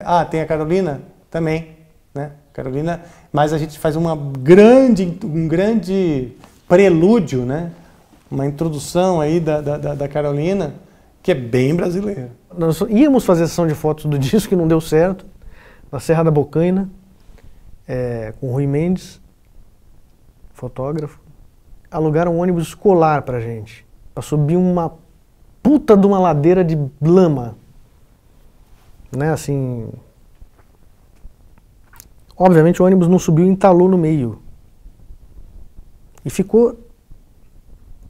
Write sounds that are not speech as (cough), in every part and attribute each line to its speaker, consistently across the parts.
Speaker 1: Ah, tem a Carolina? Também, né? Carolina, mas a gente faz uma grande, um grande prelúdio, né? Uma introdução aí da, da, da Carolina, que é bem brasileira.
Speaker 2: Nós íamos fazer a sessão de fotos do (laughs) disco que não deu certo, na Serra da Bocaina, é, com Rui Mendes, fotógrafo. Alugaram um ônibus escolar pra gente, pra subir uma puta de uma ladeira de lama. Né, assim. Obviamente o ônibus não subiu entalou no meio. E ficou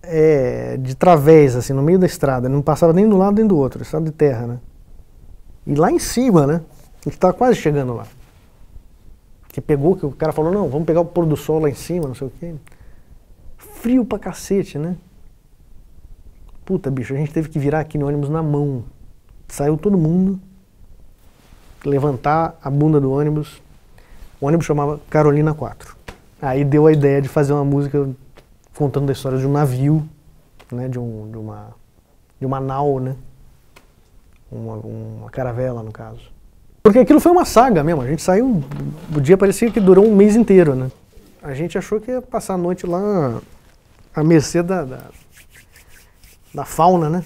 Speaker 2: é, de través, assim, no meio da estrada. Não passava nem do lado nem do outro, estrada de terra, né? E lá em cima, né? A gente tava quase chegando lá. Que pegou, que o cara falou, não, vamos pegar o pôr do sol lá em cima, não sei o quê. Frio pra cacete, né? Puta, bicho, a gente teve que virar aqui no ônibus na mão. Saiu todo mundo, levantar a bunda do ônibus. O ônibus chamava Carolina 4. Aí deu a ideia de fazer uma música contando a história de um navio, né, de, um, de uma de uma nau, né, uma, uma caravela no caso. Porque aquilo foi uma saga mesmo. A gente saiu, o dia parecia que durou um mês inteiro, né. A gente achou que ia passar a noite lá à mercê da, da, da fauna, né.